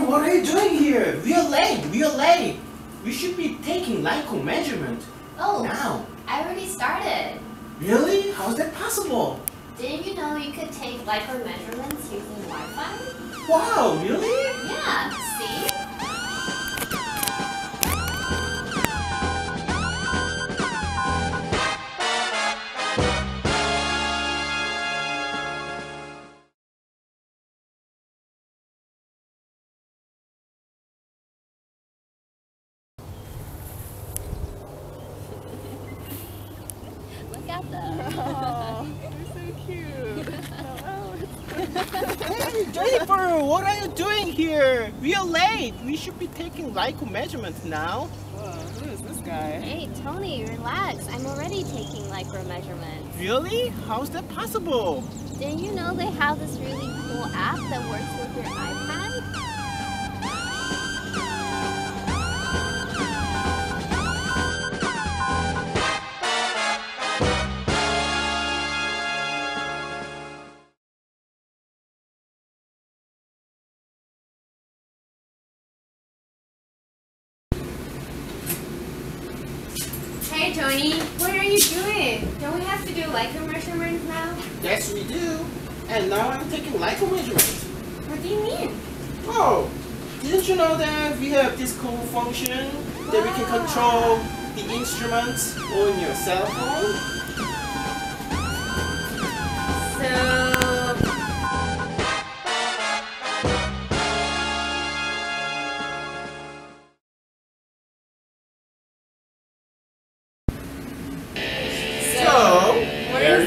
What are you doing here? We are late, we are late. We should be taking LI-COR measurement. Oh, Now. I already started. Really? How's that possible? Didn't you know you could take LI-COR measurements using Wi-Fi? Wow, really? Yeah, see? Look at them. Oh, they're so cute. Hey, Jennifer, what are you doing here? We are late. We should be taking LI-COR measurements now. Whoa, who is this guy? Hey, Tony, relax. I'm already taking LI-COR measurements. Really? How's that possible? Didn't you know they have this really cool app that works with your iPad? Tony, what are you doing? Don't we have to do LI-COR measurements now? Yes, we do. And now I'm taking LI-COR measurements. What do you mean? Oh, didn't you know that we have this cool function that we can control ah. the instruments on your cell phone? So,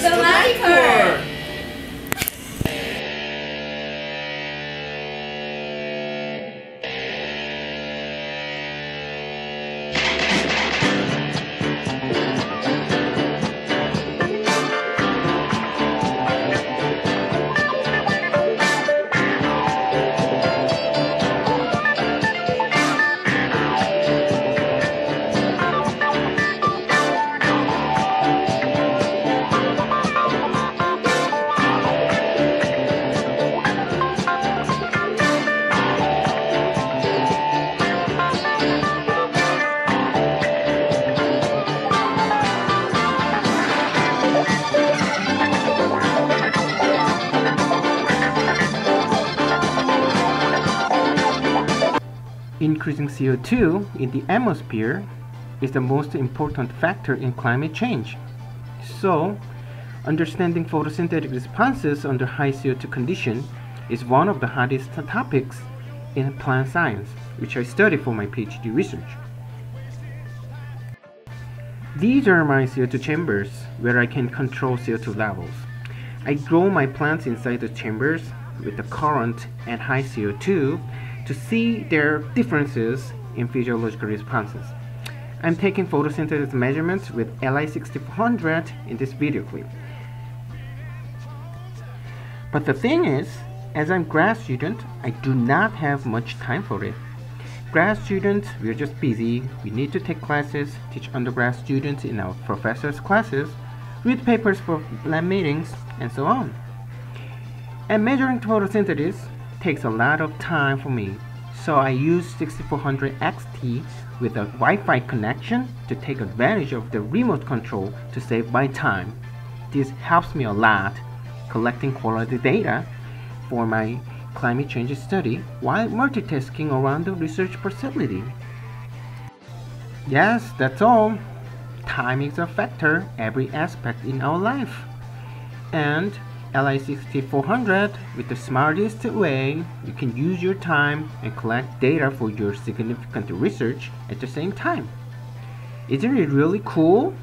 where's the light Increasing CO2 in the atmosphere is the most important factor in climate change. So, understanding photosynthetic responses under high CO2 condition is one of the hottest topics in plant science, which I study for my PhD research. These are my CO2 chambers where I can control CO2 levels. I grow my plants inside the chambers with the current and high CO2 to see their differences in physiological responses. I'm taking photosynthesis measurements with LI6400 in this video clip. But the thing is, as I'm grad student, I do not have much time for it. Grad students, we're just busy. We need to take classes, teach undergrad students in our professors' classes, read papers for lab meetings, and so on. And measuring photosynthesis takes a lot of time for me, so I use 6400 XT with a Wi-Fi connection to take advantage of the remote control to save my time. This helps me a lot collecting quality data for my climate change study while multitasking around the research facility. Yes, that's all. Time is a factor every aspect in our life. And LI6400 with the smartest way you can use your time and collect data for your significant research at the same time. Isn't it really cool?